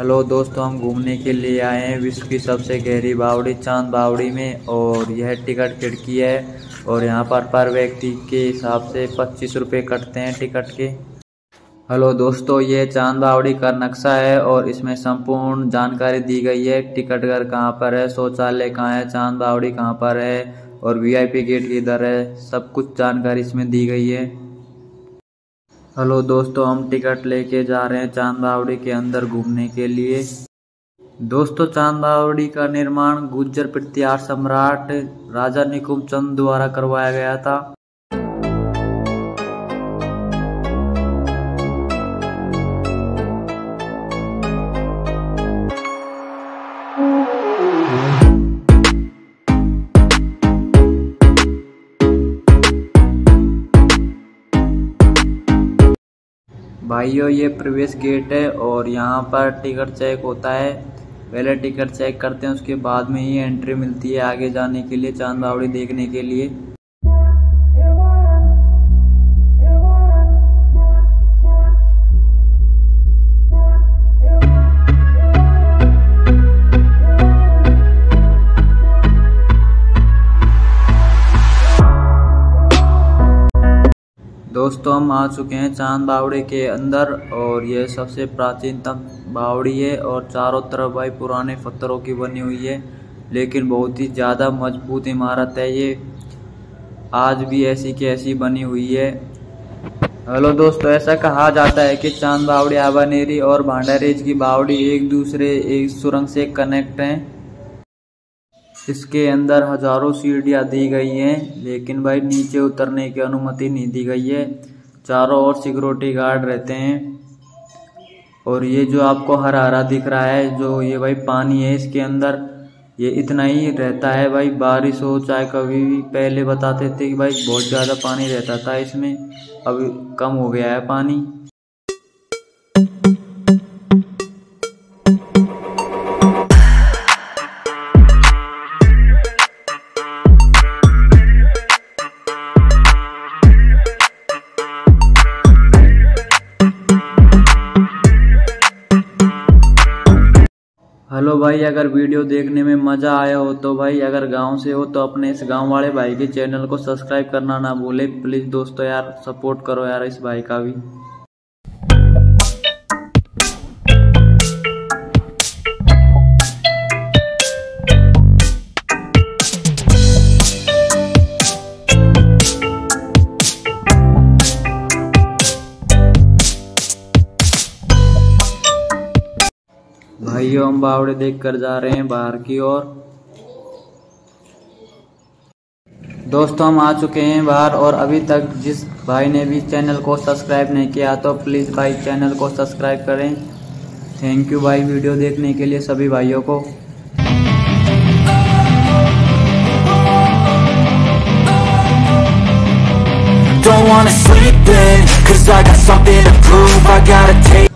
Hello दोस्तों, हम घूमने के लिए आए हैं विश्व की सबसे गहरी बावड़ी, चाँद बावड़ी में, और यह टिकट खिड़की है, और यहाँ पर पर व्यक्ति के हिसाब से पच्चीस रुपये कटते हैं टिकट के। हेलो दोस्तों, ये चाँद बावड़ी का नक्शा है, और इसमें संपूर्ण जानकारी दी गई है, टिकट घर कहाँ पर है, शौचालय कहाँ है, चाँद बावड़ी कहाँ पर है, और वीआईपी गेट किधर है, सब कुछ जानकारी इसमें दी गई है। हेलो दोस्तों, हम टिकट लेके जा रहे हैं चांदावड़ी के अंदर घूमने के लिए। दोस्तों, चांदावड़ी का निर्माण गुज्जर प्रत्यार सम्राट राजा निकुम चंद द्वारा करवाया गया था। भाइयों, ये प्रवेश गेट है और यहाँ पर टिकट चेक होता है। पहले टिकट चेक करते हैं, उसके बाद में ही एंट्री मिलती है आगे जाने के लिए, चाँद बावड़ी देखने के लिए। दोस्तों, हम आ चुके हैं चाँद बावड़ी के अंदर और ये सबसे प्राचीनतम बावड़ी है और चारों तरफ़ भाई पुराने पत्थरों की बनी हुई है, लेकिन बहुत ही ज़्यादा मज़बूत इमारत है ये। आज भी ऐसी की ऐसी बनी हुई है। हेलो दोस्तों, ऐसा कहा जाता है कि चाँद बावड़ी आबानेरी और भांडारेज की बावड़ी एक दूसरे, एक सुरंग से कनेक्ट हैं। इसके अंदर हज़ारों सीढ़ियाँ दी गई हैं, लेकिन भाई नीचे उतरने की अनुमति नहीं दी गई है। चारों ओर सिक्योरिटी गार्ड रहते हैं। और ये जो आपको हरा हरा दिख रहा है, जो ये भाई पानी है इसके अंदर, ये इतना ही रहता है भाई। बारिश हो चाहे कभी भी, पहले बताते थे कि भाई बहुत ज़्यादा पानी रहता था इसमें अभी कम हो गया है पानी। हेलो भाई, अगर वीडियो देखने में मज़ा आया हो तो भाई, अगर गाँव से हो तो अपने इस गाँव वाले भाई के चैनल को सब्सक्राइब करना ना भूले। प्लीज़ दोस्तों यार, सपोर्ट करो यार इस भाई का भी। भाइयों हम बावड़े देख कर जा रहे हैं बाहर की ओर। दोस्तों हम आ चुके हैं बाहर और अभी तक जिस भाई ने भी चैनल को सब्सक्राइब नहीं किया तो प्लीज़ भाई चैनल को सब्सक्राइब करें। थैंक यू भाई वीडियो देखने के लिए सभी भाइयों को। Don't wanna sleep in, cause I got something to prove. I gotta take